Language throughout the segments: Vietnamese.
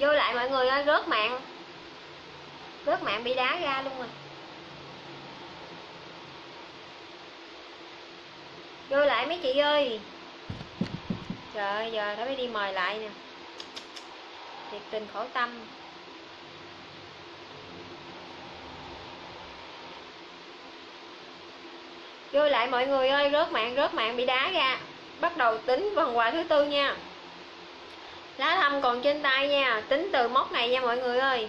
vô lại mọi người ơi, rớt mạng. Rớt mạng bị đá ra luôn rồi. Vô lại mấy chị ơi. Trời ơi giờ nó phải đi mời lại nè. Thiệt tình khổ tâm. Vô lại mọi người ơi, rớt mạng rớt mạng bị đá ra. Bắt đầu tính phần quà thứ tư nha lá thăm còn trên tay nha. Tính từ mốc này nha mọi người ơi.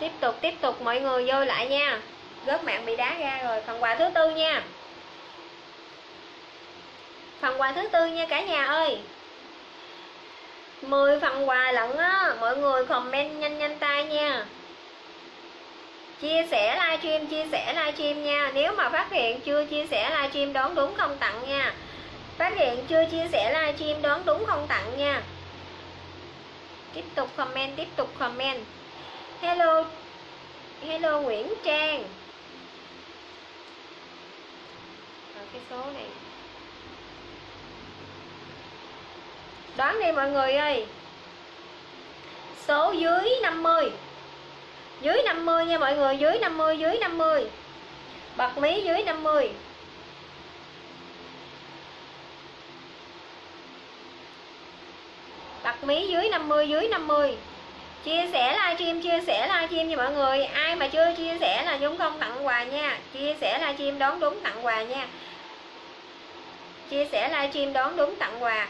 Tiếp tục tiếp tục mọi người vô lại nha. Gớt mạng bị đá ra rồi. Phần quà thứ tư nha. Phần quà thứ tư nha cả nhà ơi. 10 phần quà lận á. Mọi người comment nhanh nhanh tay nha chia sẻ livestream, chia sẻ livestream nha. Nếu mà phát hiện chưa chia sẻ livestream đón đúng không tặng nha. Phát hiện chưa chia sẻ livestream đón đúng không tặng nha. Tiếp tục comment, tiếp tục comment. Hello hello Nguyễn Trang. Rồi, cái số này. Đoán đi mọi người ơi. Số dưới 50 dưới 50 nha mọi người, dưới 50 dưới 50 bật mí dưới 50 bật mí dưới 50 dưới 50 chia sẻ livestream, chia sẻ livestream nha mọi người. Ai mà chưa chia sẻ là Dung không tặng quà nha. Chia sẻ livestream đón đúng tặng quà nha. Chia sẻ livestream đón đúng tặng quà.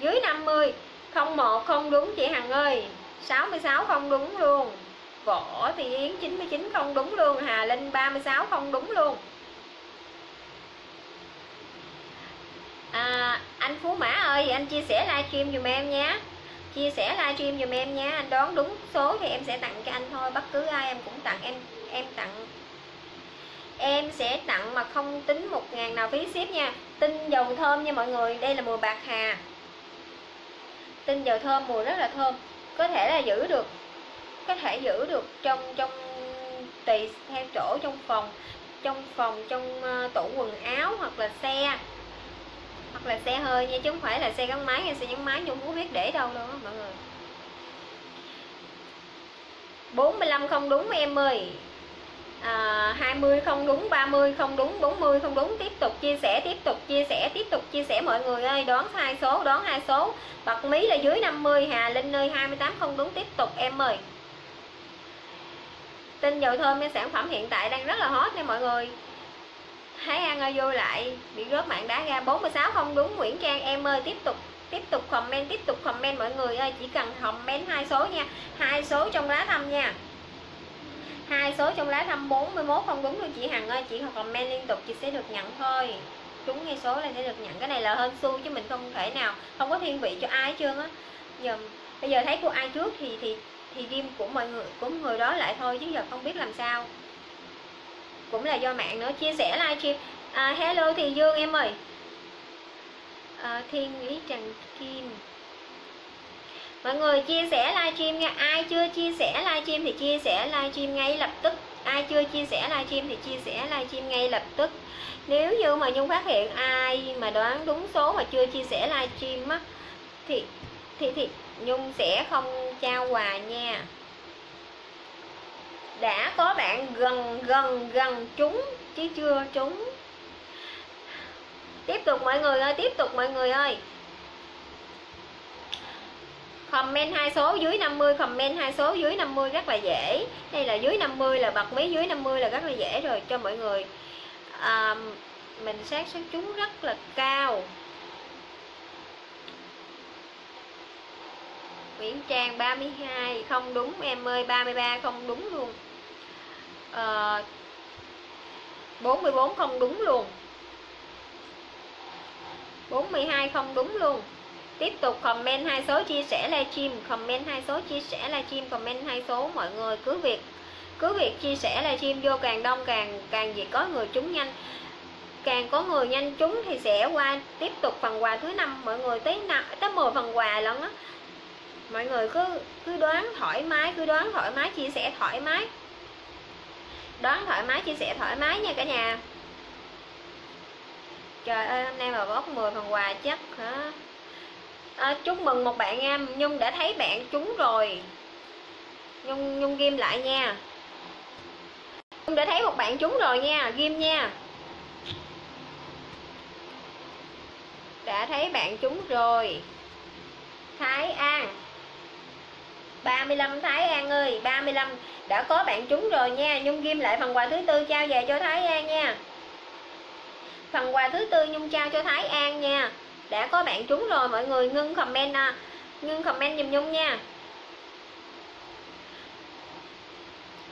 Dưới 50 01 không đúng chị Hằng ơi. 66 không đúng luôn. Võ Thị Yến 99 không đúng luôn. Hà Linh 36 không đúng luôn. À, anh Phú Mã ơi anh chia sẻ livestream dùm em nhé chia sẻ livestream dùm em nhé anh đoán đúng số thì em sẽ tặng cho anh thôi. Bất cứ ai em cũng tặng. Em em tặng. Em sẽ tặng mà không tính một ngàn nào phí ship nha. Tinh dầu thơm nha mọi người. Đây là mùi bạc hà tinh dầu thơm mùi rất là thơm. Có thể là giữ được có thể giữ được trong trong tùy theo chỗ trong phòng trong phòng trong uh, tủ quần áo hoặc là xe. Hoặc là xe hơi nha chứ không phải là xe gắn máy hay xe gắn máy nhung không biết để đâu đâu á mọi người. 45 không đúng em ơi. Ờ, à, 20 không đúng 30 không đúng 40 không đúng. Tiếp tục chia sẻ tiếp tục chia sẻ tiếp tục chia sẻ. Mọi người ơi đoán hai số đoán hai số. Bật mí là dưới 50 Hà Linh ơi 28 không đúng. Tiếp tục em ơi. Tinh dầu thơm cái sản phẩm hiện tại đang rất là hot nha mọi người. Thái An ơi vô lại. Bị rớt mạng đá ra. 46 không đúng. Nguyễn Trang em ơi tiếp tục tiếp tục comment tiếp tục comment mọi người ơi. Chỉ cần comment hai số nha. Hai số trong lá thăm nha hai số trong lá thăm 41 không đúng luôn chị Hằng ơi chị comment liên tục chị sẽ được nhận thôi. Trúng ngay số là sẽ được nhận. Cái này là hơn xu chứ mình không thể nào không có thiên vị cho ai hết trơn á. Giờ bây giờ thấy của ai trước thì thì thì ghim của mọi người của người đó lại thôi chứ giờ không biết làm sao. Cũng là do mạng nữa. Chia sẻ livestream à, hello thì dương em ơi. À, thiên lý trần kim mọi người chia sẻ livestream nha. Ai chưa chia sẻ livestream thì chia sẻ livestream ngay lập tức. Ai chưa chia sẻ livestream thì chia sẻ livestream ngay lập tức. Nếu như mà nhung phát hiện ai mà đoán đúng số mà chưa chia sẻ livestream á, thì thì thì nhung sẽ không trao quà nha. Đã có bạn gần gần gần trúng, chứ chưa trúng. Tiếp tục mọi người ơi, tiếp tục mọi người ơi comment hai số dưới 50 comment hai số dưới 50 rất là dễ. Đây là dưới 50 là bật mí dưới 50 là rất là dễ rồi cho mọi người. À, mình xác suất trúng rất là cao. Nguyễn Trang 32 không đúng em ơi 33 không đúng luôn. Ờ, à, 44 không đúng luôn. 42 không đúng luôn tiếp tục comment hai số, chia sẻ livestream, comment hai số, chia sẻ livestream, comment hai số. Mọi người cứ việc cứ việc chia sẻ livestream vô càng đông, càng càng gì có người trúng nhanh. Càng có người nhanh trúng thì sẽ qua tiếp tục phần quà thứ năm. Mọi người tới năm, tới 10 phần quà lận á. Mọi người cứ cứ đoán thoải mái, cứ đoán thoải mái, chia sẻ thoải mái. Đoán thoải mái, chia sẻ thoải mái nha cả nhà. Trời ơi, hôm nay mà bóc 10 phần quà chắc hả? À, chúc mừng một bạn em nhung đã thấy bạn trúng rồi. Nhung nhung ghim lại nha. Nhung đã thấy một bạn trúng rồi nha. Ghim nha. Đã thấy bạn trúng rồi. Thái An. 35 Thái An ơi 35 đã có bạn trúng rồi nha. Nhung ghim lại phần quà thứ tư trao về cho Thái An nha. Phần quà thứ tư Nhung trao cho Thái An nha đã có bạn trúng rồi mọi người ngưng comment à, ngưng comment giùm Nhung nha.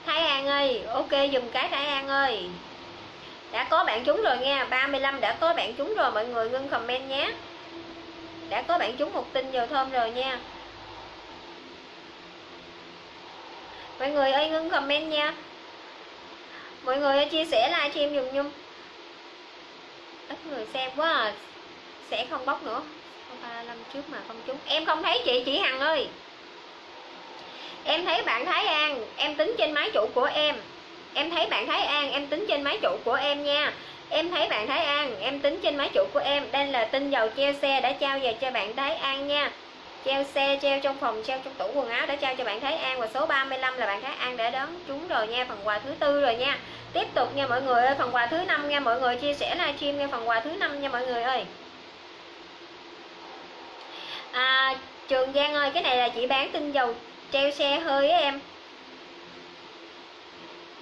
Thái An ơi ok dùm cái Thái An ơi. Đã có bạn trúng rồi nha 35 đã có bạn trúng rồi mọi người ngưng comment nhé. Đã có bạn trúng một tin dầu thơm rồi nha. Mọi người ơi ngưng comment nha. Mọi người ơi chia sẻ livestream dùm nhung. Ít người xem quá à sẽ không bóc nữa. Ba à, năm trước mà không trúng. Em không thấy chị chị hằng ơi. Em thấy bạn thái an, em tính trên máy chủ của em. Em thấy bạn thái an, em tính trên máy chủ của em nha. Em thấy bạn thái an, em tính trên máy chủ của em. Đây là tin dầu treo xe đã trao về cho bạn thái an nha. Treo xe, treo trong phòng, treo trong tủ quần áo đã trao cho bạn Thái An và số 35 là bạn Thái An đã đón chúng rồi nha, phần quà thứ tư rồi nha. Tiếp tục nha mọi người ơi, phần quà thứ năm nha mọi người, chia sẻ livestream nha, phần quà thứ năm nha mọi người ơi à, Trường Giang ơi cái này là chị bán tinh dầu treo xe hơi á em.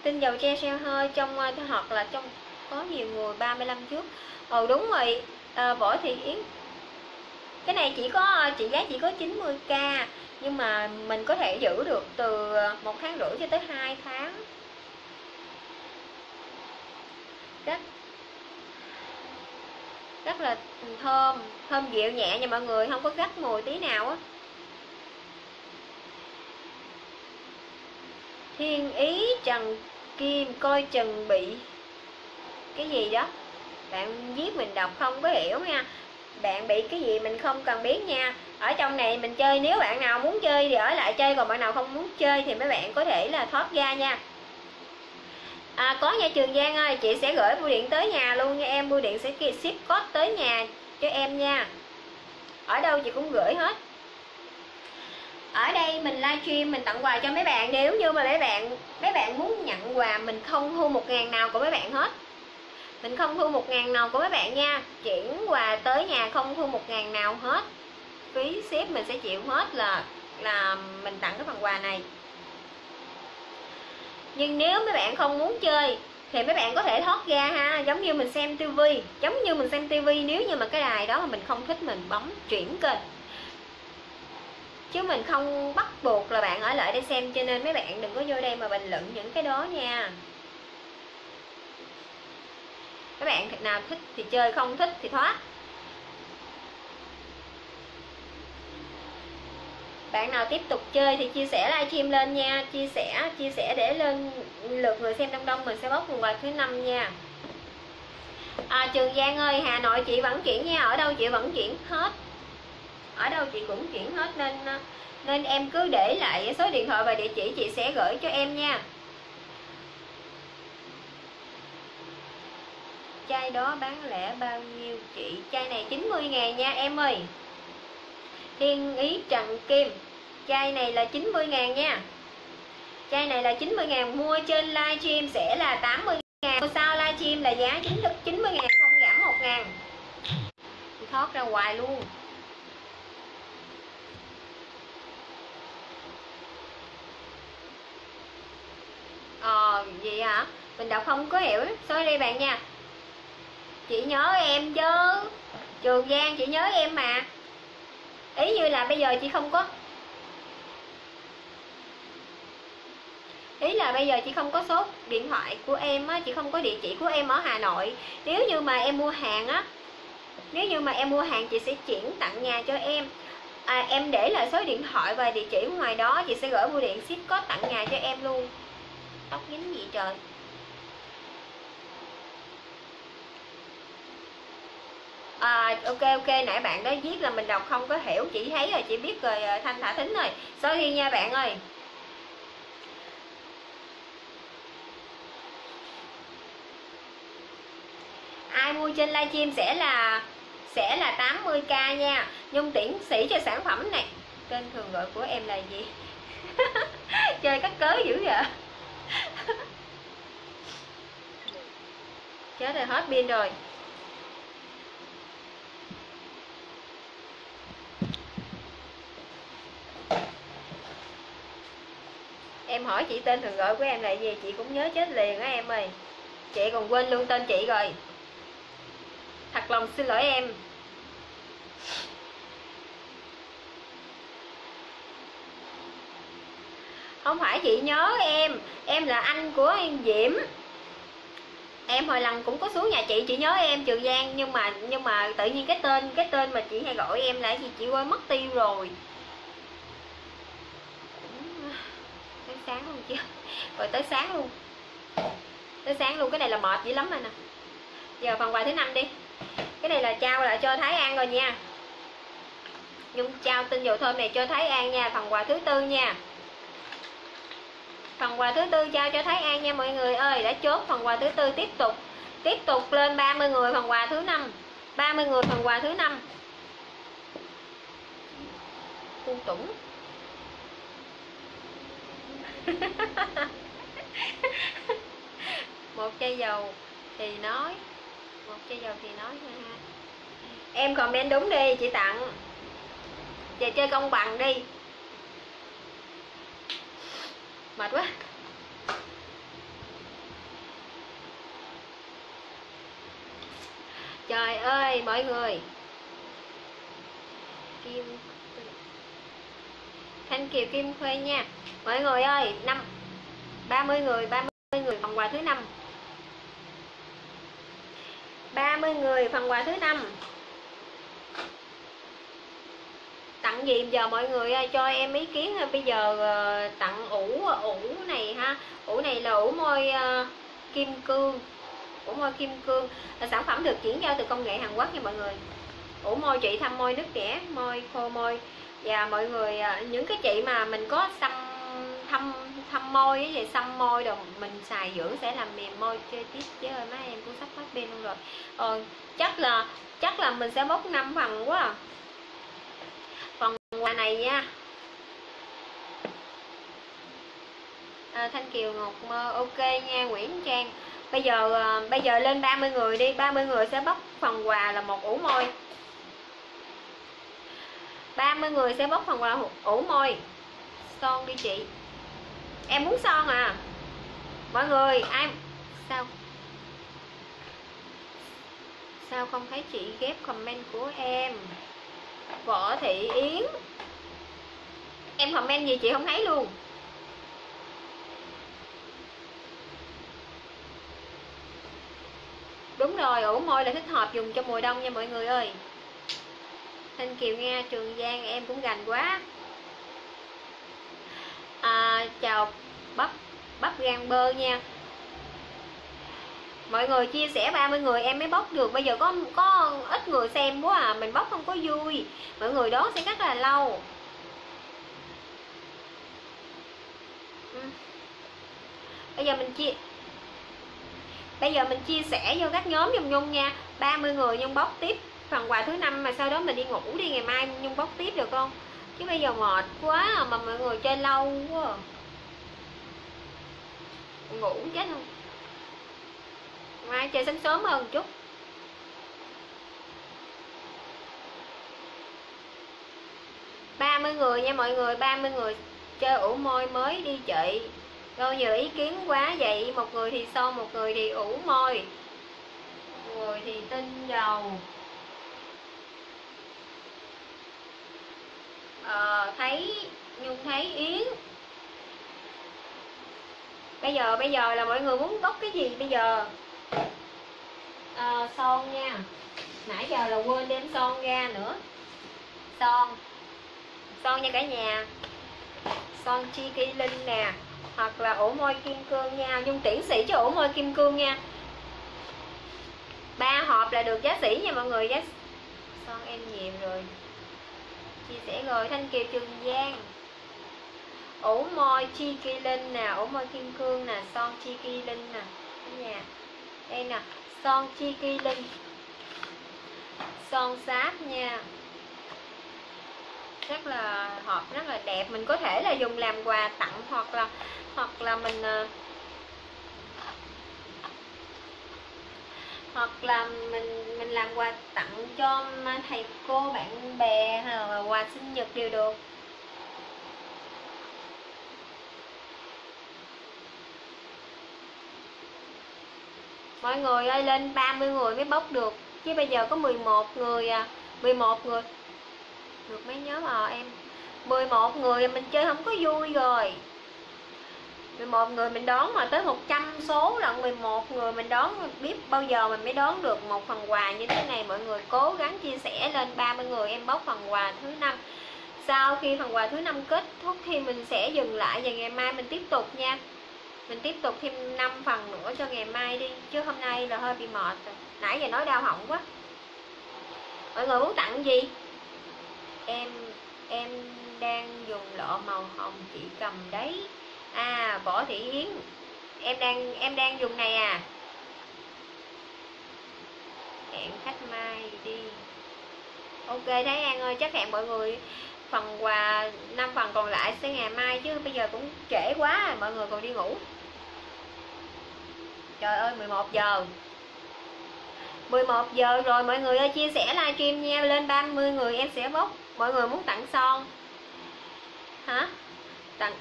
Tinh dầu treo xe hơi trong à, hoặc là trong có nhiều người 35 trước. Ồ đúng rồi. À, Võ Thị Yến cái này chỉ có à, trị giá chỉ có 90k nhưng mà mình có thể giữ được từ à, một tháng rưỡi cho tới 2 tháng. Rất rất là thơm thơm dịu nhẹ nha mọi người, không có gắt mùi tí nào á. Thiên ý trần kim coi chừng bị cái gì đó. Bạn viết mình đọc không có hiểu nha. Bạn bị cái gì mình không cần biết nha. Ở trong này mình chơi, nếu bạn nào muốn chơi thì ở lại chơi, còn bạn nào không muốn chơi thì mấy bạn có thể là thoát ra nha à, có nha trường giang ơi chị sẽ gửi bưu điện tới nhà luôn nha em. Bưu điện sẽ ship code tới nhà cho em nha. Ở đâu chị cũng gửi hết. Ở đây mình livestream mình tặng quà cho mấy bạn. Nếu như mà mấy bạn mấy bạn muốn nhận quà mình không thu một ngàn nào của mấy bạn hết. Mình không thu một ngàn nào của mấy bạn nha. Chuyển quà tới nhà không thu một ngàn nào hết. Phí ship mình sẽ chịu hết là là mình tặng cái phần quà này nhưng nếu mấy bạn không muốn chơi, thì mấy bạn có thể thoát ra ha. Giống như mình xem tivi. Giống như mình xem tivi, nếu như mà cái đài đó mà mình không thích mình bấm chuyển kênh. Chứ mình không bắt buộc là bạn ở lại để xem, cho nên mấy bạn đừng có vô đây mà bình luận những cái đó nha. Các bạn nào thích thì chơi, không thích thì thoát. Bạn nào tiếp tục chơi thì chia sẻ livestream lên nha. Chia sẻ chia sẻ để lên lượt người xem đông đông mình sẽ bóc một quà thứ năm nha. À, trường giang ơi hà nội chị vẫn chuyển nha. Ở đâu chị vẫn chuyển hết? Ở đâu chị cũng chuyển hết nên nên em cứ để lại số điện thoại và địa chỉ chị sẽ gửi cho em nha. Chai đó bán lẻ bao nhiêu chị? Chai này 90 ngàn nha em ơi. Thiên ý Trần Kim. Chai này là 90 ngàn nha. Chai này là 90 ngàn, mua trên livestream sẽ là 80 ngàn. Mua sau livestream là giá chính thức 90 ngàn, không giảm 1 ngàn. Thoát ra hoài luôn. Ờ gì hả? Mình đọc không có hiểu. Sorry bạn nha. Chị nhớ em chứ. Trường giang, chị nhớ em mà ý như là bây giờ chị không có. Ý là bây giờ chị không có số điện thoại của em á chị không có địa chỉ của em ở hà nội. Nếu như mà em mua hàng á nếu như mà em mua hàng chị sẽ chuyển tặng nhà cho em. À, em để lại số điện thoại và địa chỉ ngoài đó chị sẽ gửi bưu điện ship có tặng nhà cho em luôn. Tóc dính gì trời. À, ok ok nãy bạn đó viết là mình đọc không có hiểu chị thấy rồi chị biết rồi à, thanh thả thính rồi. Sorry nha bạn ơi. Ai mua trên livestream sẽ là sẽ là 80k nha. Nhung tiễn sĩ cho sản phẩm này. Tên thường gọi của em là gì? Chơi cắt cớ dữ vậy? Chết rồi hết pin rồi. Em hỏi chị tên thường gọi của em là gì, chị cũng nhớ chết liền á em ơi. Chị còn quên luôn tên chị rồi. Thật lòng xin lỗi em. Không phải chị nhớ em em là anh của em diễm. Em hồi lần cũng có xuống nhà chị chị nhớ em, trường giang, nhưng mà nhưng mà tự nhiên cái tên cái tên mà chị hay gọi em là gì, chị quên mất tiêu rồi. Sáng luôn chứ rồi tới sáng luôn. Tới sáng luôn, cái này là mệt dữ lắm rồi nè giờ phần quà thứ năm đi. Cái này là trao lại cho thái an rồi nha. Nhung, trao tinh dầu thơm này cho thái an nha, phần quà thứ tư nha. Phần quà thứ tư trao cho Thái An nha mọi người ơi, đã chốt phần quà thứ tư tiếp tục. Tiếp tục lên 30 người phần quà thứ năm. 30 người phần quà thứ năm. Cung tủng. một chai dầu thì nói, một chai dầu thì nói ha em comment đúng đi, chị tặng. Về chơi công bằng đi. Mệt quá. Trời ơi, mọi người. Kim thanh kiều kim khuê nha. Mọi người ơi năm 30 người 30 người phần quà thứ năm. 30 người phần quà thứ năm. Tặng gì giờ mọi người cho em ý kiến bây giờ ờ, tặng ủ ủ này ha. Ủ này là ủ môi uh, kim cương. Ủ môi kim cương. Là sản phẩm được chuyển giao từ công nghệ Hàn Quốc nha mọi người. Ủ môi chị thăm môi nước trẻ môi khô môi và mọi người à, những cái chị mà mình có xăm thăm thăm môi ấy về xăm môi rồi mình xài dưỡng sẽ làm mềm môi chơi tiếp chứ ơi má em cũng sắp hết pin luôn rồi. Ờ, chắc là chắc là mình sẽ bốc năm phần quá. À quà này nha. À, Thanh Kiều Ngọc Mơ ok nha Nguyễn Trang. Bây giờ à, bây giờ lên 30 người đi 30 người sẽ bóc phần quà là một ủ môi. 30 người sẽ bóc phần quà ủ môi. Son đi chị. Em muốn son à. Mọi người, ai sao? Sao không thấy chị ghép comment của em? Võ thị yến. Em comment gì chị không thấy luôn. Đúng rồi, ủ môi là thích hợp dùng cho mùa đông nha mọi người ơi thanh kiều nghe trường giang em cũng gành quá. À, chào bắp bắp gan bơ nha. Mọi người chia sẻ 30 người em mới bóc được. Bây giờ có có ít người xem quá à. Mình bóc không có vui. Mọi người đó sẽ rất là lâu. Ừ. Bây giờ mình chia bây giờ mình chia sẻ vô các nhóm dùm nhung nha. 30 người nhung bóc tiếp phần quà thứ năm mà sau đó mình đi ngủ đi ngày mai nhung bóc tiếp được không? Chứ bây giờ mệt quá à, mà mọi người chơi lâu quá à. ngủ chết không mai chơi sáng sớm hơn chút. Ba mươi người nha mọi người 30 người chơi ủ môi mới đi chị. Rồi nhiều ý kiến quá vậy một người thì son một người thì ủ môi. Một người thì tinh dầu. Ờ, thấy nhung thấy yến. Bây giờ bây giờ là mọi người muốn bóc cái gì bây giờ? À, son nha. Nãy giờ là quên đem son ra nữa. Son. Son nha cả nhà. Son chi kỳ linh nè hoặc là ổ môi kim cương nha. Nhung tiễn sĩ cho ổ môi kim cương nha. Ba hộp là được giá sỉ nha mọi người. Giá son em nhiều rồi chia sẻ rồi, thanh kiều, trường giang. Ủ môi chi kỳ linh nè, ủ môi kim cương nè, son, chi kỳ linh nè. Nhà. Đây nè, son, chi kỳ linh. Son sáp nha. Rất là hộp rất là đẹp. Mình có thể là dùng làm quà tặng hoặc là hoặc là mình ờ, hoặc là mình mình làm quà tặng cho thầy cô bạn bè quà sinh nhật đều được. Mọi người ơi, lên 30 người mới bốc được. Chứ bây giờ có 11 người à. 11 người. Được mấy nhóm à em? 11 người, mình chơi không có vui rồi. 11 người mình đón mà tới 100 số là 11 người mình đón, biết bao giờ mình mới đón được một phần quà như thế này. Mọi người cố gắng chia sẻ lên 30 người em bóc phần quà thứ năm. Sau khi phần quà thứ năm kết thúc thì mình sẽ dừng lại và ngày mai mình tiếp tục nha. Mình tiếp tục thêm 5 phần nữa cho ngày mai đi, chứ hôm nay là hơi bị mệt rồi. Nãy giờ nói đau họng quá. Mọi người muốn tặng gì? Em em đang dùng lọ màu hồng chị cầm đấy à võ thị yến em đang em đang dùng này à. Hẹn khách mai đi. Ok thấy an ơi, chắc hẹn mọi người phần quà, năm phần còn lại sẽ ngày mai chứ bây giờ cũng trễ quá, mọi người còn đi ngủ. Trời ơi 11 giờ. 11 giờ rồi, mọi người ơi, chia sẻ livestream nha, lên 30 người em sẽ bốc. Mọi người muốn tặng son. Hả? Tặng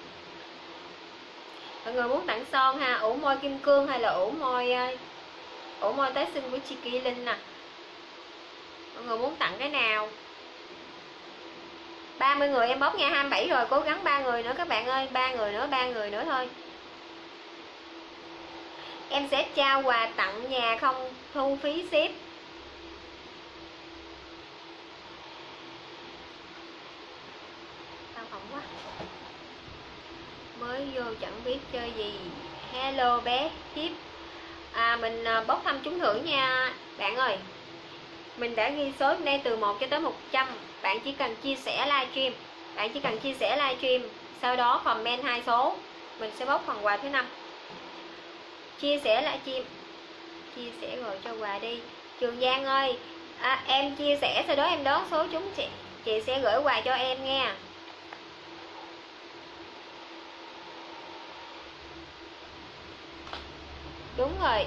mọi người muốn tặng son ha? Ủ môi kim cương hay là ủ môi ờ, ủ môi tái sinh của Chiki Linh nè? Mọi người muốn tặng cái nào? 30 người em bóp nha 27 rồi, cố gắng ba người nữa các bạn ơi, ba người nữa, ba người nữa thôi. Em sẽ trao quà tặng nhà không thu phí ship tao hỏng quá mới vô chẳng biết chơi gì. Hello bé tiếp. À, mình à, bốc thăm trúng thưởng nha. Bạn ơi mình đã ghi số đây từ 1 cho tới 100 bạn chỉ cần chia sẻ livestream bạn chỉ cần chia sẻ livestream sau đó comment hai số. Mình sẽ bốc phần quà thứ năm. Chia sẻ lại chim chia sẻ rồi cho quà đi. Trường giang ơi à, em chia sẻ sau đó em đón số chúng chị. Chị sẽ gửi quà cho em nghe đúng rồi.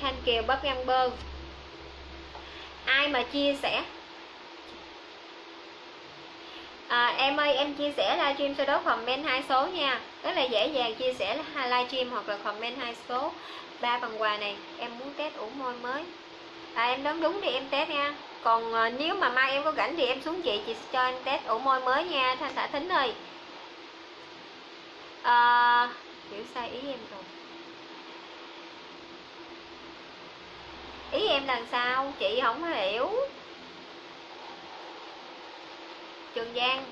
Thanh kiều bắp găng bơ. Ai mà chia sẻ? À, em ơi em chia sẻ livestream sau đó comment hai số nha. Rất là dễ dàng chia sẻ livestream hoặc là comment hai số. Ba phần quà này em muốn test ủ môi mới. À, em đoán đúng thì em test nha. Còn à, nếu mà mai em có rảnh thì em xuống chị chị cho em test ủ môi mới nha. Thanh thả thính ơi. À, hiểu sai ý em rồi. Ý em là sao? Chị không hiểu. Trường giang.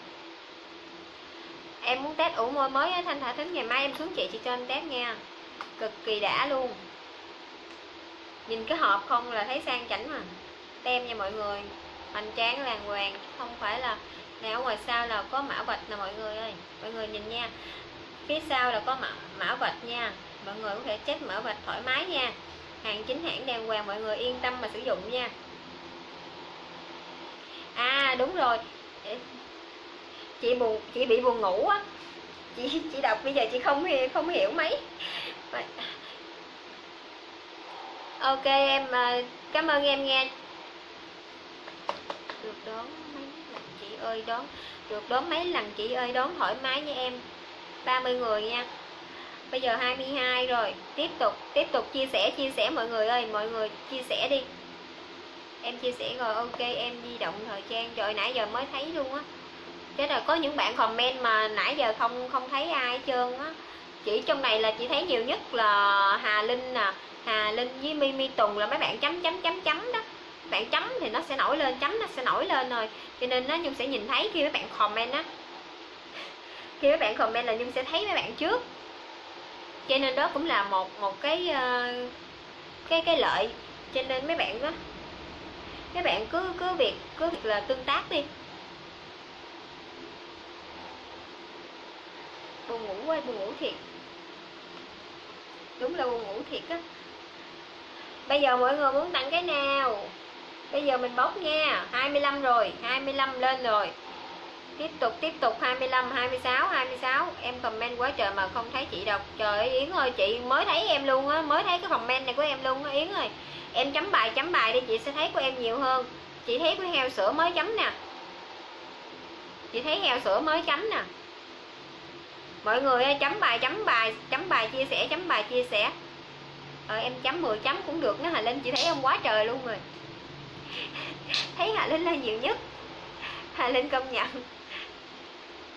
Em muốn test ủ môi mới thanh thả thính ngày mai em xuống chị chị cho em test nha. Cực kỳ đã luôn. Nhìn cái hộp không là thấy sang chảnh mà. Tem nha mọi người. Hoành tráng làng hoàng. Không phải là này ở ngoài sau là có mã vạch nè mọi người ơi. Mọi người nhìn nha. Phía sau là có mã, mã vạch nha. Mọi người có thể check mã vạch thoải mái nha hàng chính hãng đàng hoàng, mọi người yên tâm mà sử dụng nha. À đúng rồi. Chị buồn, chị bị buồn ngủ á. Chị chị đọc bây giờ chị không không hiểu mấy. Ok, em ờ, cảm ơn em nghe được đón mấy lần chị ơi, đón, được đón mấy lần chị ơi, đón thoải mái nha em. 30 người nha bây giờ 22 rồi. Tiếp tục tiếp tục chia sẻ chia sẻ mọi người ơi. Mọi người chia sẻ đi. Em chia sẻ rồi, ok, em di động thời trang trời nãy giờ mới thấy luôn á. Thế là có những bạn comment mà nãy giờ không không thấy ai hết trơn á. Chỉ trong này là chị thấy nhiều nhất là Hà Linh nè. Hà Linh với Mimi Tùng là mấy bạn chấm chấm chấm chấm đó. Bạn chấm thì nó sẽ nổi lên, chấm nó sẽ nổi lên rồi. Cho nên nó nhung sẽ nhìn thấy khi mấy bạn comment á. Khi mấy bạn comment là nhung sẽ thấy mấy bạn trước cho nên đó cũng là một một cái uh, cái cái lợi cho nên mấy bạn đó. Mấy bạn cứ cứ việc cứ việc là tương tác đi. Buồn ngủ quay buồn ngủ thiệt. Đúng là buồn ngủ thiệt á. Bây giờ mọi người muốn tặng cái nào? Bây giờ mình bóc nha. 25 rồi 25 lên rồi tiếp tục tiếp tục 25 26 26 em comment quá trời mà không thấy chị đọc. Trời ơi Yến ơi chị mới thấy em luôn á mới thấy cái comment này của em luôn á Yến ơi. Em chấm bài chấm bài đi chị sẽ thấy của em nhiều hơn. Chị thấy của heo sữa mới chấm nè. Chị thấy heo sữa mới chấm nè. Mọi người ơi chấm bài chấm bài chấm bài chia sẻ chấm bài chia sẻ. Ờ, em chấm 10 chấm cũng được nữa Hà Linh chị thấy em quá trời luôn rồi. Thấy Hà Linh là nhiều nhất. Hà Linh công nhận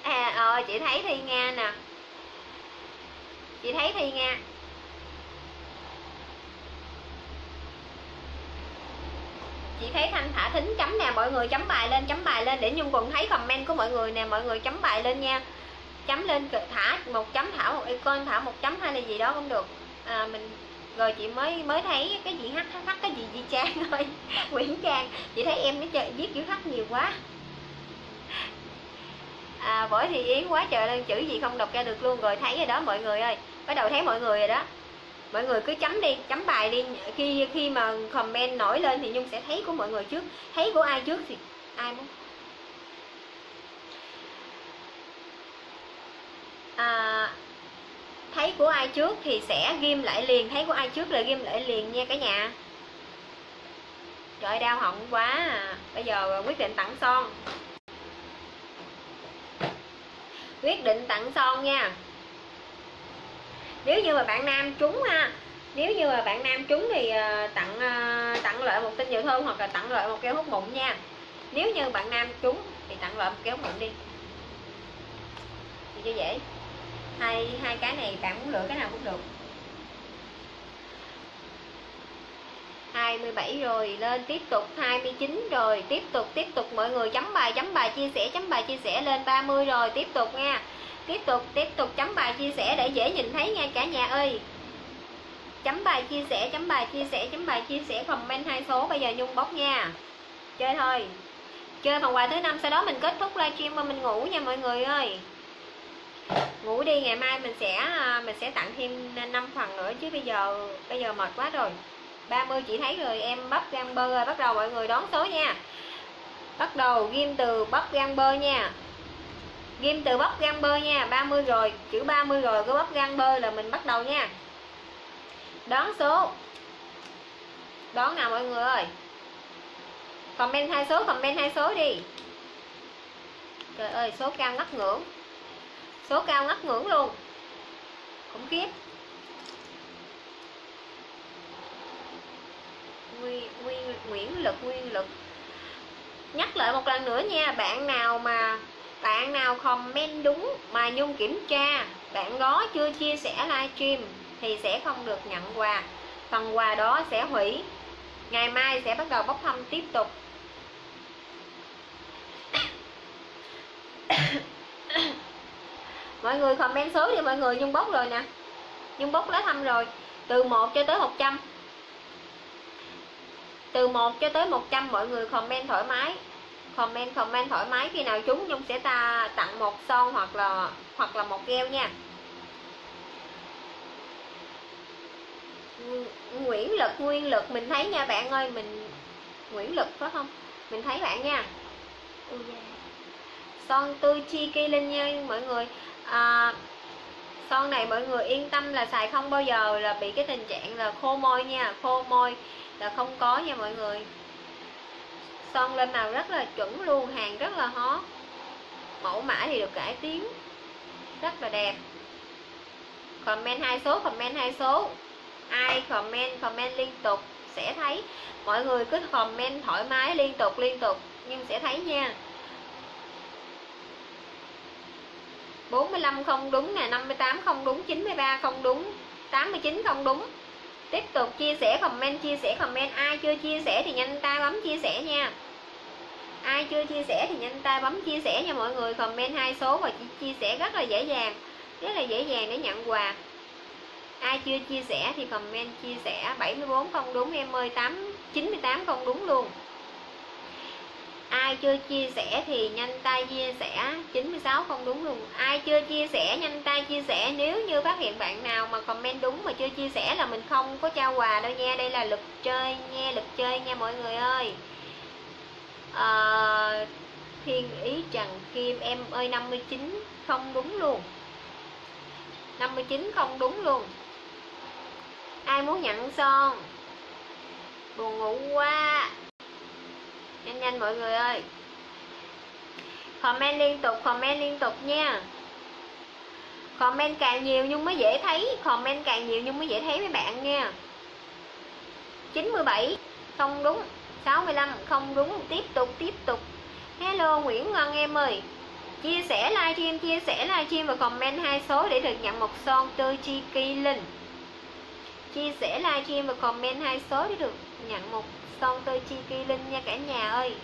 à ờ chị thấy Thi Nga nè. Chị thấy Thi Nga. Chị thấy thanh thả thính chấm nè mọi người chấm bài lên chấm bài lên để nhung còn thấy comment của mọi người nè mọi người chấm bài lên nha. Chấm lên thả một chấm thả một icon thả một chấm hay là gì đó cũng được. À, mình rồi chị mới mới thấy cái gì hắc hắc cái gì di trang thôi. Nguyễn trang chị thấy em nó chơi viết chữ hắc nhiều quá à bởi thì yến quá trời lên chữ gì không đọc ra được luôn rồi thấy rồi đó mọi người ơi. Bắt đầu thấy mọi người rồi đó. Mọi người cứ chấm đi chấm bài đi. Khi khi mà comment nổi lên thì nhung sẽ thấy của mọi người trước. Thấy của ai trước thì ai muốn? À, thấy của ai trước thì sẽ ghim lại liền. Thấy của ai trước là ghim lại liền nha cả nhà. Trời đau họng quá à. bây giờ quyết định tặng son quyết định tặng son nha. Nếu như mà bạn nam trúng ha nếu như mà bạn nam trúng thì ờ, tặng ờ, tặng lợi một tinh dầu thơm hoặc là tặng lợi một keo hút mụn nha. Nếu như bạn nam trúng thì tặng lợi một keo hút mụn đi. Thì như vậy hai hai cái này bạn muốn lựa cái nào cũng được. 27 rồi, lên tiếp tục 29 rồi, tiếp tục tiếp tục, mọi người chấm bài chấm bài, chia sẻ, chấm bài, chia sẻ lên 30 rồi, tiếp tục nha. Tiếp tục tiếp tục, chấm bài, chia sẻ để dễ nhìn thấy nha cả nhà ơi. Chấm bài, chia sẻ, chấm bài, chia sẻ, chấm bài, chia sẻ, comment hai số, bây giờ nhung bóc nha. Chơi thôi. Chơi phần quà thứ năm, sau đó mình kết thúc livestream và mình ngủ nha mọi người ơi. Ngủ đi, ngày mai mình sẽ à, mình sẽ tặng thêm 5 phần nữa chứ bây giờ bây giờ mệt quá rồi. 30 chị thấy rồi em bắp gan bơ rồi bắt đầu mọi người đón số nha. Bắt đầu, ghim từ bắp gan bơ nha. Ghim từ bắp gan bơ nha 30 rồi, chữ 30 rồi có bắp gan bơ là mình bắt đầu nha. Đón số. Đón nào mọi người ơi? Comment hai số, comment hai số đi. Trời ơi, số cao ngất ngưỡng. Số cao ngất ngưỡng luôn. Khủng khiếp. Nguyên, nguyên nguyễn lực nguyên lực. Nhắc lại một lần nữa nha bạn nào mà bạn nào comment đúng mà nhung kiểm tra bạn đó chưa chia sẻ livestream thì sẽ không được nhận quà. Phần quà đó sẽ hủy. Ngày mai sẽ bắt đầu bốc thăm tiếp tục. Mọi người comment số đi mọi người nhung bốc rồi nè. Nhung bốc lá thăm rồi. Từ 1 cho tới 100 từ 1 cho tới 100 mọi người comment thoải mái. Comment comment thoải mái khi nào chúng nhung sẽ ta tặng một son hoặc là hoặc là một keo nha. Nguyễn lực nguyên lực mình thấy nha bạn ơi mình Nguyễn lực phải không? Mình thấy bạn nha. Son tươi chi cây linh nha mọi người. À, son này mọi người yên tâm là xài không bao giờ là bị cái tình trạng là khô môi nha khô môi là không có nha mọi người. Son lên màu rất là chuẩn luôn, hàng rất là hot. Mẫu mã thì được cải tiến, rất là đẹp. Comment hai số, comment hai số. Ai comment comment liên tục sẽ thấy. Mọi người cứ comment thoải mái liên tục liên tục, nhưng sẽ thấy nha. 45 không đúng nè 58 không đúng 93 không đúng 89 không đúng tiếp tục chia sẻ comment, chia sẻ comment. Ai chưa chia sẻ thì nhanh tay bấm chia sẻ nha. Ai chưa chia sẻ thì nhanh tay bấm chia sẻ nha mọi người. Comment hai số và chia sẻ rất là dễ dàng, rất là dễ dàng để nhận quà. Ai chưa chia sẻ thì comment chia sẻ. 74 không đúng em ơi 8 98 không đúng luôn ai chưa chia sẻ thì nhanh tay chia sẻ. 96 không đúng luôn. Ai chưa chia sẻ nhanh tay chia sẻ. Nếu như phát hiện bạn nào mà comment đúng mà chưa chia sẻ là mình không có trao quà đâu nha. Đây là lực chơi nha lực chơi nha mọi người ơi. À, thiên ý trần kim em ơi 59 không đúng luôn. 59 không đúng luôn. Ai muốn nhận son? Buồn ngủ quá nhanh nhanh mọi người ơi. Comment liên tục, comment liên tục nha. Comment càng nhiều nhưng mới dễ thấy. Comment càng nhiều nhưng mới dễ thấy mấy bạn nha. 97 không đúng. 65 không đúng. Tiếp tục tiếp tục. Hello Nguyễn Ngân em ơi. Chia sẻ livestream, chia sẻ livestream và comment hai số để được nhận một son tươi chi kỳ linh. Chia sẻ livestream và comment hai số để được nhận một son tươi chi kỳ linh nha cả nhà ơi.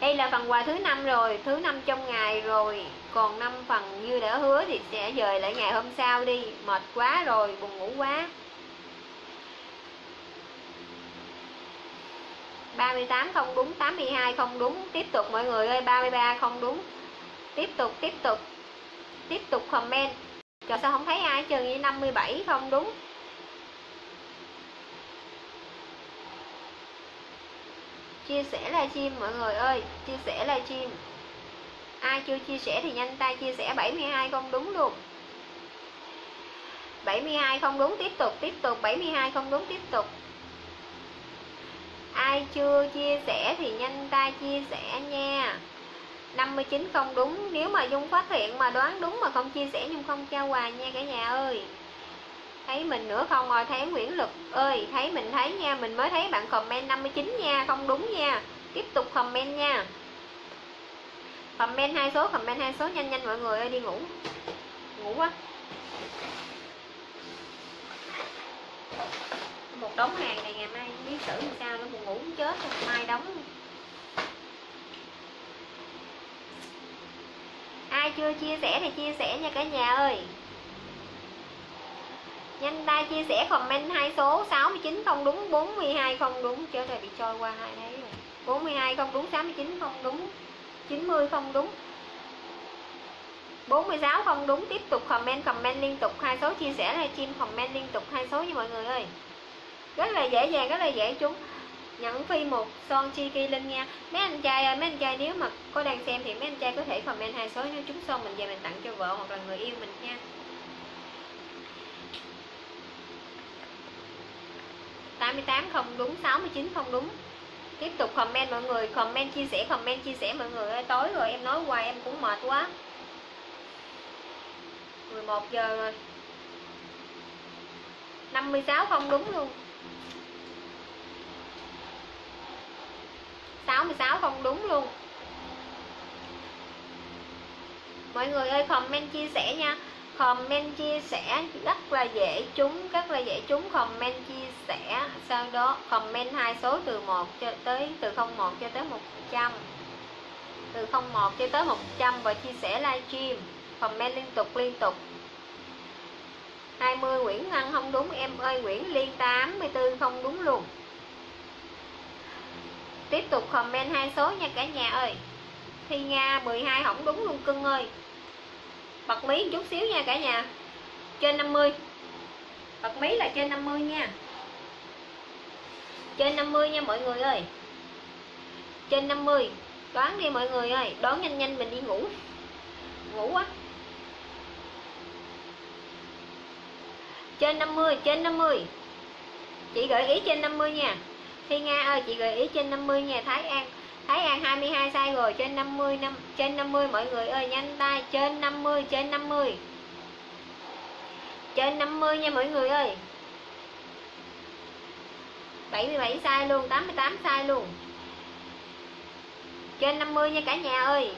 Đây là phần quà thứ năm rồi, thứ năm trong ngày rồi. Còn năm phần như đã hứa thì sẽ dời lại ngày hôm sau đi. Mệt quá rồi, buồn ngủ quá. 38 không đúng 82 không đúng. Tiếp tục mọi người ơi 33 không đúng. Tiếp tục tiếp tục. Tiếp tục comment. Trời sao không thấy ai chừng như 57 không đúng. Chia sẻ livestream mọi người ơi, chia sẻ livestream ai chưa chia sẻ thì nhanh tay chia sẻ 72 không đúng luôn. 72 không đúng, tiếp tục tiếp tục 72 không đúng, tiếp tục. Ai chưa chia sẻ thì nhanh tay chia sẻ nha. 59 không đúng, nếu mà Dung phát hiện mà đoán đúng mà không chia sẻ Dung không trao quà nha cả nhà ơi thấy mình nữa không? Rồi thấy Nguyễn Lực ơi, thấy mình thấy nha, mình mới thấy bạn comment 59 nha, không đúng nha. Tiếp tục comment nha. Comment hai số, comment hai số, nhanh nhanh mọi người ơi, đi ngủ. Ngủ quá. Một đống hàng này ngày mai biết xử làm sao nó buồn ngủ cũng chết rồi mai đóng. Ai chưa chia sẻ thì chia sẻ nha cả nhà ơi nhanh tay chia sẻ comment hai số 69 không đúng 42 không đúng. Chết rồi, bị trôi qua hai đấy rồi. 42 không đúng 69 không đúng 90 không đúng. 46 không đúng, tiếp tục comment comment liên tục. Hai số chia sẻ livestream comment liên tục. Hai số nha mọi người ơi. Rất là dễ dàng, rất là dễ chúng nhận phi một, son chi kỳ linh nha. Mấy anh trai ơi, mấy anh trai nếu mà có đang xem thì mấy anh trai có thể comment hai số nếu chúng son mình về mình tặng cho vợ hoặc là người yêu mình nha. 88 không đúng 69 không đúng. Tiếp tục comment mọi người, comment chia sẻ, comment chia sẻ mọi người ơi, tối rồi em nói hoài, em cũng mệt quá. 11 giờ rồi. 56 không đúng luôn. 66 không đúng luôn. Mọi người ơi, comment chia sẻ nha comment chia sẻ, rất là dễ trúng, rất là dễ trúng comment chia sẻ. Sau đó comment hai số từ 1 cho tới, từ 01 cho tới 100 từ 01 cho tới 100 và chia sẻ livestream comment liên tục liên tục. 20 Nguyễn Ngân không đúng, em ơi, Nguyễn Liên 84 không đúng luôn. Tiếp tục comment hai số nha cả nhà ơi. Thi Nga 12 không đúng luôn, cưng ơi bật mí chút xíu nha cả nhà. Trên 50 bật mí là trên 50 nha. Trên 50 nha mọi người ơi. Trên 50 đoán đi mọi người ơi. Đoán nhanh nhanh mình đi ngủ. Ngủ quá. Trên 50 trên 50 chị gợi ý trên 50 nha. Thi Nga ơi, chị gợi ý trên 50 nha, Thái An. Thái An 22 sai rồi, trên 50 năm, trên 50 mọi người ơi, nhanh tay, trên 50 trên 50 trên 50 nha mọi người ơi. 77 sai luôn 88 sai luôn. Trên 50 nha cả nhà ơi.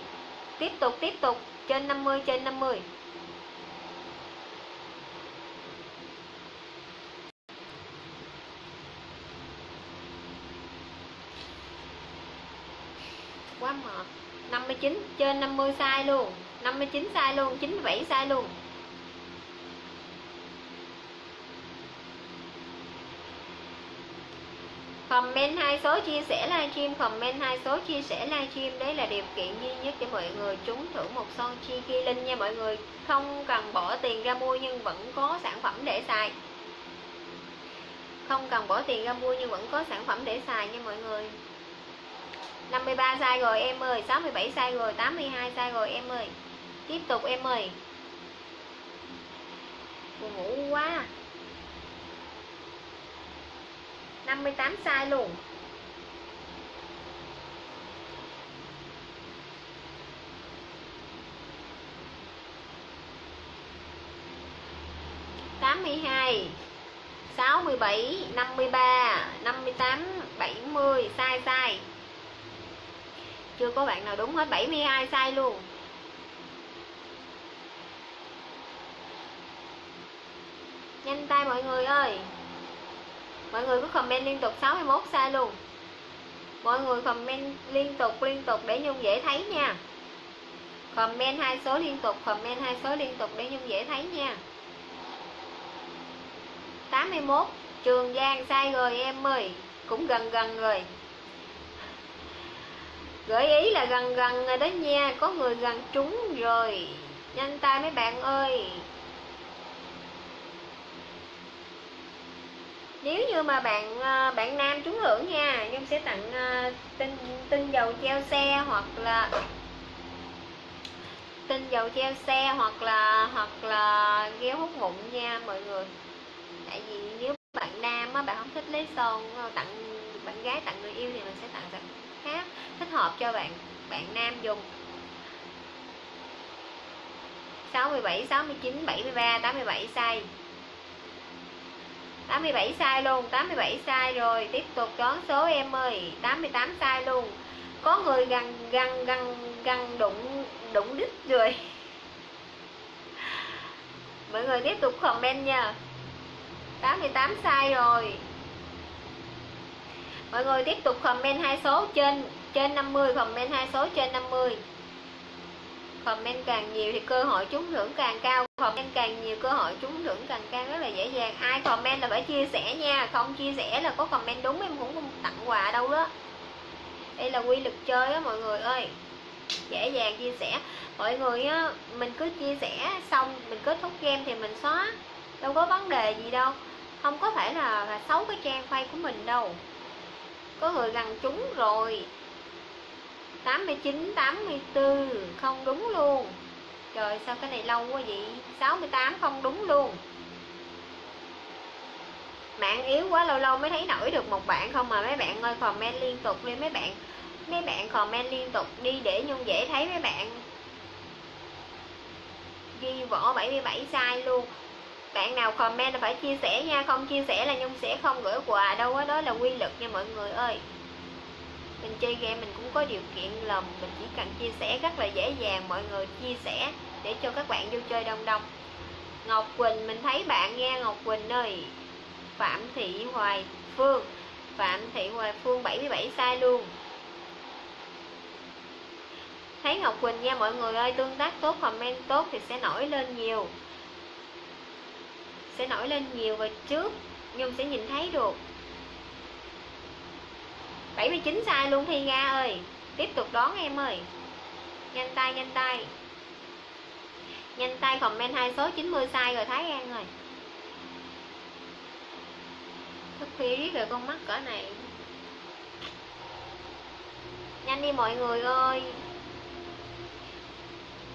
Tiếp tục tiếp tục. Trên 50 trên 50 quá mệt 59 trên 50 sai luôn. 59 sai luôn 97 sai luôn. Comment hai số chia sẻ livestream, comment hai số chia sẻ livestream. Đấy là điều kiện duy nhất để mọi người trúng thưởng một son chi ki linh nha mọi người. Không cần bỏ tiền ra mua nhưng vẫn có sản phẩm để xài. Không cần bỏ tiền ra mua nhưng vẫn có sản phẩm để xài nha mọi người. 53 sai rồi, em ơi. 67 sai rồi 82 sai rồi, em ơi. Tiếp tục, em ơi. Buồn ngủ quá. 58 sai luôn. tám mươi hai, sáu mươi bảy, năm mươi ba, năm mươi tám, bảy mươi, sai sai chưa có bạn nào đúng hết 72 sai luôn. Nhanh tay mọi người ơi. Mọi người cứ comment liên tục 61 sai luôn. Mọi người comment liên tục liên tục để nhung dễ thấy nha. Comment hai số liên tục, comment hai số liên tục để nhung dễ thấy nha. 81 Trường Giang sai rồi em ơi. Cũng gần gần rồi gợi ý là gần gần rồi đó nha, có người gần trúng rồi. Nhanh tay mấy bạn ơi. Nếu như mà bạn ờ, bạn nam trúng thưởng nha nhung sẽ tặng ờ, tinh tinh dầu treo xe hoặc là, tinh dầu treo xe hoặc là hoặc là gel hút mụn nha mọi người. Tại vì nếu bạn nam á, bạn không thích lấy son, tặng, bạn gái tặng người yêu thì mình sẽ tặng tặng khác thích hợp cho bạn bạn nam dùng. 67 69 73 87 size 87 sai. luôn 87 sai rồi. Tiếp tục đón số em ơi 88 sai luôn. Có người gần gần gần gần đụng đụng đít rồi. Mọi người tiếp tục comment nha. 88 sai rồi. Mọi người tiếp tục comment hai số trên trên 50 comment hai số trên 50 comment càng nhiều thì cơ hội trúng thưởng càng cao. Comment càng nhiều cơ hội trúng thưởng càng cao rất là dễ dàng. Ai comment là phải chia sẻ nha. Không chia sẻ là có comment đúng em cũng không tặng quà đâu đó. Đây là quy luật chơi á mọi người ơi. Dễ dàng chia sẻ. Mọi người á mình cứ chia sẻ xong mình kết thúc game thì mình xóa. Đâu có vấn đề gì đâu. Không có phải là, là xấu cái trang phay của mình đâu. Có người gần trúng rồi. 89 84 không đúng luôn. Trời sao cái này lâu quá vậy? 68 không đúng luôn. Mạng yếu quá lâu lâu mới thấy nổi được một bạn không mà mấy bạn ơi comment liên tục đi mấy bạn mấy bạn comment liên tục đi để nhung dễ thấy mấy bạn. Ghi võ 77 sai luôn. Bạn nào comment là phải chia sẻ nha không chia sẻ là nhung sẽ không gửi quà đâu đó, đó là quy luật nha mọi người ơi. Mình chơi game mình cũng có điều kiện là mình chỉ cần chia sẻ rất là dễ dàng mọi người chia sẻ để cho các bạn vô chơi đông đông. Ngọc Quỳnh mình thấy bạn nghe Ngọc Quỳnh ơi. Phạm Thị Hoài Phương Phạm Thị Hoài Phương 77 sai luôn. Thấy Ngọc Quỳnh nha mọi người ơi Tương tác tốt, comment tốt thì sẽ nổi lên nhiều. Sẽ nổi lên nhiều và trước Nhung sẽ nhìn thấy được. 79 sai luôn Thi Nga ơi. Tiếp tục đón em ơi. Nhanh tay nhanh tay. Nhanh tay comment hai số 90 sai rồi Thái An rồi Thức khuya riết rồi con mắt cỡ này. Nhanh đi mọi người ơi.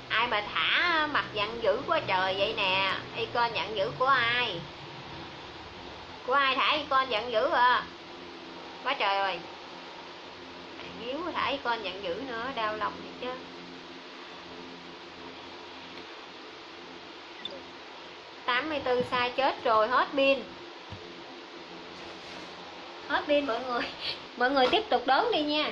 Ai mà thả mặt giận dữ quá trời vậy nè. Con giận dữ của ai? Của ai thả con giận dữ à Quá trời rồi yếu thả con giận dữ nữa, đau lòng thì chứ. Tám mươi bốn sai chết rồi, hết pin. Hết pin, mọi người. Mọi người tiếp tục đón đi nha.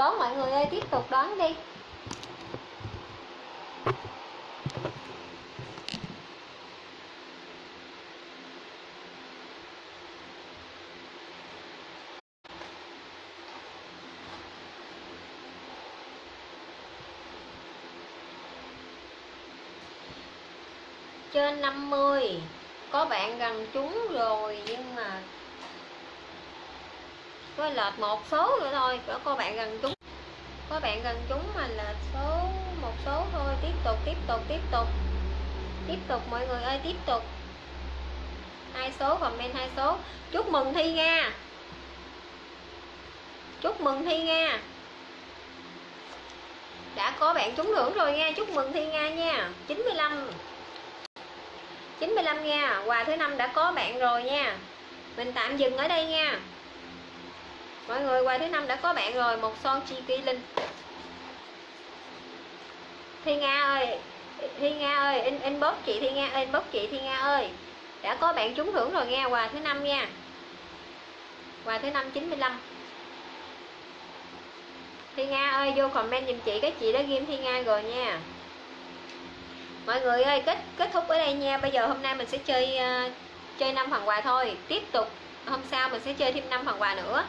đoán mọi người ơi, tiếp tục đoán đi. Trên 50 có bạn gần chúng rồi, nhưng với có lệch một số nữa thôi có cô bạn gần chúng, có bạn gần chúng mà lệch số một số thôi. Tiếp tục tiếp tục tiếp tục. Tiếp tục mọi người ơi tiếp tục. Hai số comment hai số. Chúc mừng thi nga. Chúc mừng thi nga. Đã có bạn trúng thưởng rồi nha. Chúc mừng thi nga nha. 95 95 nha. Quà thứ năm đã có bạn rồi nha. Mình tạm dừng ở đây nha mọi người quà thứ năm đã có bạn rồi một son chi kỳ linh. Thi nga ơi thi nga ơi in inbox chị thi nga inbox chị thi nga ơi. Đã có bạn trúng thưởng rồi nghe quà thứ năm nha. Quà thứ năm 95 Thi Nga ơi vô comment giùm chị các chị đã ghim Thi Nga rồi nha. Mọi người ơi kết kết thúc ở đây nha. Bây giờ hôm nay mình sẽ chơi uh, chơi năm phần quà thôi. Tiếp tục hôm sau mình sẽ chơi thêm năm phần quà nữa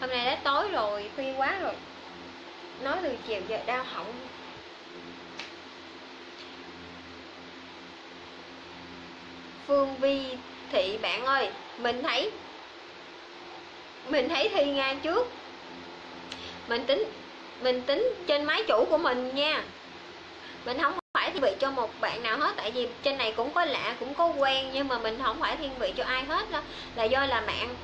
hôm nay đã tối rồi, khuya quá rồi. Nói từ chiều giờ đau họng. Phương vi, thị bạn ơi, mình thấy mình thấy thi nga trước. Mình tính mình tính trên máy chủ của mình nha. Mình không phải thiên vị cho một bạn nào hết, tại vì trên này cũng có lạ, cũng có quen, nhưng mà mình không phải thiên vị cho ai hết đó. Là do là mạng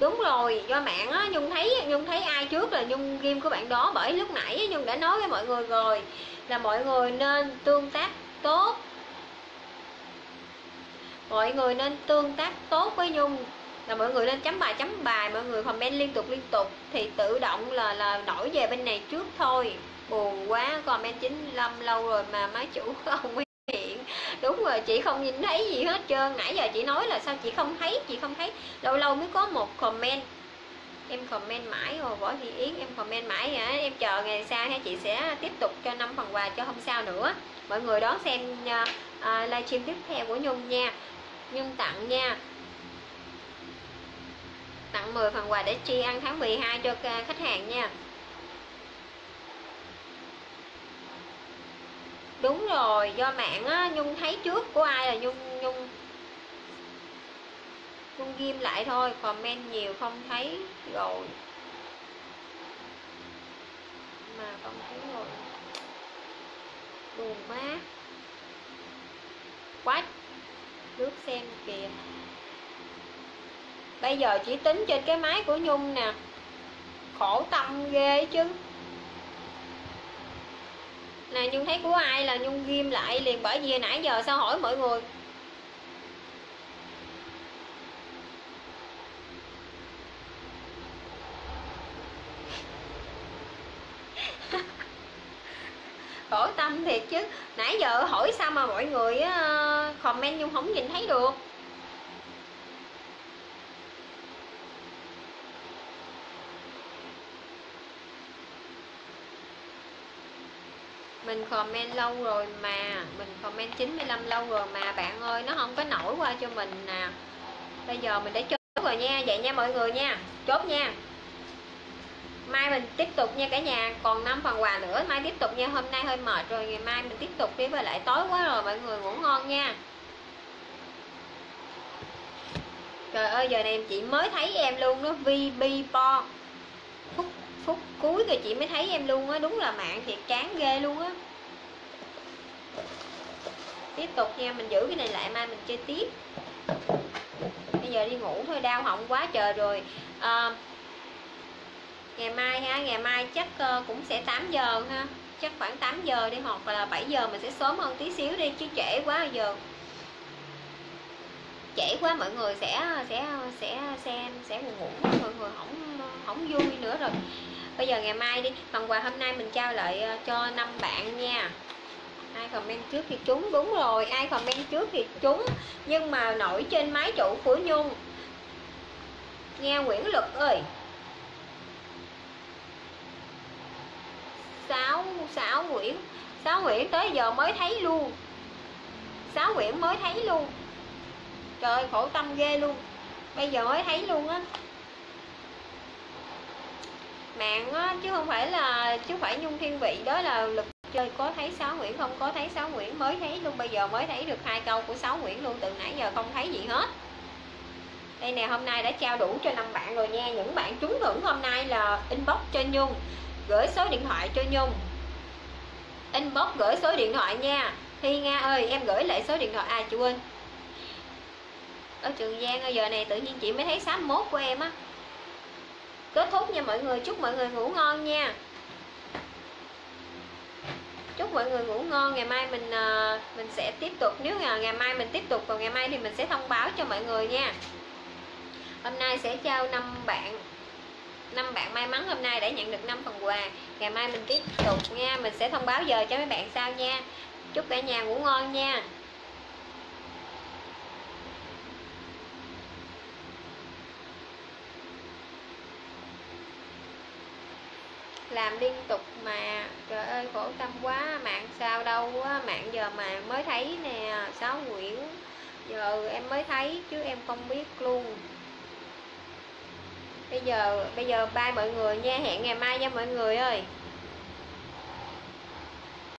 đúng rồi, do mạng á, nhung thấy nhung thấy ai trước là nhung ghim của bạn đó, bởi lúc nãy nhung đã nói với mọi người rồi, là mọi người nên tương tác tốt. Mọi người nên tương tác tốt với nhung, là mọi người nên chấm bài chấm bài, mọi người comment liên tục liên tục, thì tự động là là nổi về bên này trước thôi. Buồn quá, comment 95 lâu rồi mà máy chủ không hiện đúng rồi chị không nhìn thấy gì hết trơn. Nãy giờ chị nói là sao chị không thấy chị không thấy. Lâu lâu mới có một comment. Em comment mãi rồi võ thị yến em comment mãi hả em chờ ngày sau ha chị sẽ tiếp tục cho năm phần quà cho hôm sau nữa. Mọi người đón xem uh, uh, livestream tiếp theo của nhung nha. Nhung tặng nha. Tặng 10 phần quà để chi ăn tháng 12 cho ờ, khách hàng nha. Đúng rồi, do mạng á, nhung thấy trước của ai là nhung nhung nhung ghim lại thôi, comment nhiều không thấy rồi. Mà không thấy rồi. Buồn quá. Quá lướt xem kìa. Bây giờ chỉ tính trên cái máy của nhung nè. Khổ tâm ghê chứ nè, nhung thấy của ai là nhung ghim lại liền, bởi vì nãy giờ sao hỏi mọi người? Khổ tâm thiệt chứ. Nãy giờ hỏi sao mà mọi người ờ, comment nhung không nhìn thấy được. Mình comment lâu rồi mà, mình comment 95 lâu rồi mà, bạn ơi, nó không có nổi qua cho mình nè. Bây giờ mình đã chốt rồi nha, vậy nha mọi người nha, chốt nha. Mai mình tiếp tục nha cả nhà, còn 5 phần quà nữa, mai tiếp tục nha, hôm nay hơi mệt rồi, ngày mai mình tiếp tục đi với lại tối quá rồi, mọi người ngủ ngon nha. Trời ơi, giờ này em chị mới thấy em luôn đó vb po phúc phút cuối rồi chị mới thấy em luôn á đúng là mạng thiệt chán ghê luôn á tiếp tục nha mình giữ cái này lại mai mình chơi tiếp bây giờ đi ngủ thôi đau họng quá trời rồi à, ngày mai ha ngày mai chắc cũng sẽ 8 giờ ha chắc khoảng 8 giờ đi hoặc là 7 giờ mình sẽ sớm hơn tí xíu đi chứ trễ quá giờ trễ quá mọi người sẽ sẽ sẽ xem sẽ buồn ngủ mọi người không không vui nữa rồi bây giờ ngày mai đi, phần quà hôm nay mình trao lại ờ, cho năm bạn nha. Ai comment trước thì trúng, đúng rồi, ai comment trước thì trúng. Nhưng mà nổi trên máy chủ của nhung. Nghe nguyễn lực ơi. Sáu sáu nguyễn sáu nguyễn tới giờ mới thấy luôn. Sáu nguyễn mới thấy luôn. Trời khổ tâm ghê luôn. Bây giờ mới thấy luôn á mạng á, chứ không phải là, chứ phải nhung thiên vị, đó là lực chơi có thấy sáu Nguyễn không? Có thấy sáu Nguyễn mới thấy luôn, bây giờ mới thấy được hai câu của sáu Nguyễn luôn, từ nãy giờ không thấy gì hết. Đây nè, hôm nay đã trao đủ cho năm bạn rồi nha, những bạn trúng thưởng hôm nay là inbox cho Nhung, gửi số điện thoại cho Nhung. Inbox gửi số điện thoại nha. Thi Nga ơi, em gửi lại số điện thoại. À chị quên. Ở Trường Giang, giờ này tự nhiên chị mới thấy 61 của em á kết thúc nha mọi người chúc mọi người ngủ ngon nha. Chúc mọi người ngủ ngon ngày mai mình ờ, mình sẽ tiếp tục nếu ngày, ngày mai mình tiếp tục còn ngày mai thì mình sẽ thông báo cho mọi người nha. Hôm nay sẽ trao năm bạn năm bạn may mắn hôm nay đã nhận được 5 phần quà. Ngày mai mình tiếp tục nha mình sẽ thông báo giờ cho mấy bạn sau nha. Chúc cả nhà ngủ ngon nha. Làm liên tục mà, trời ơi, khổ tâm quá, mạng sao đâu quá mạng giờ mà mới thấy nè, sáu nguyễn. Giờ em mới thấy chứ em không biết luôn. Bây giờ bây giờ bye mọi người nha, hẹn ngày mai nha mọi người ơi.